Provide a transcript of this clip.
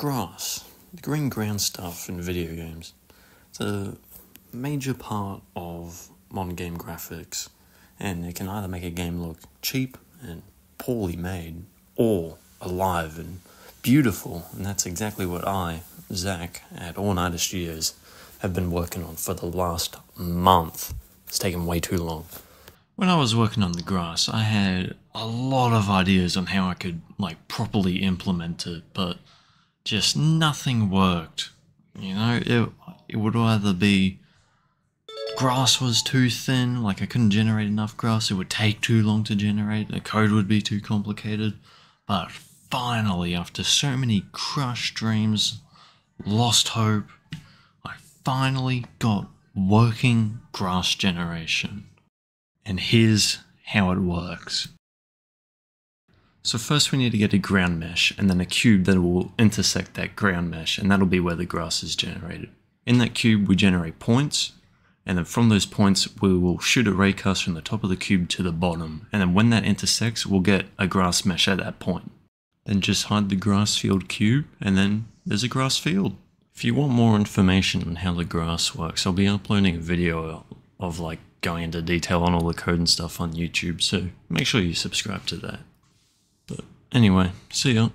grass, the green ground stuff in video games. It's a major part of modern game graphics, and it can either make a game look cheap and poorly made, or alive and beautiful, and that's exactly what I, Zack, at All Nighter Studios, have been working on for the last month. It's taken way too long. When I was working on the grass, I had a lot of ideas on how I could like properly implement it, but just nothing worked. You know, it it would either be grass was too thin, like I couldn't generate enough grass, it would take too long to generate, the code would be too complicated. But finally, after so many crushed dreams, lost hope, I finally got working grass generation. And here's how it works. So first we need to get a ground mesh and then a cube that will intersect that ground mesh and that'll be where the grass is generated. In that cube we generate points and then from those points we will shoot a raycast from the top of the cube to the bottom and then when that intersects we'll get a grass mesh at that point. Then just hide the grass field cube and then there's a grass field. If you want more information on how the grass works, I'll be uploading a video of like going into detail on all the code and stuff on YouTube, so make sure you subscribe to that. Anyway, see ya.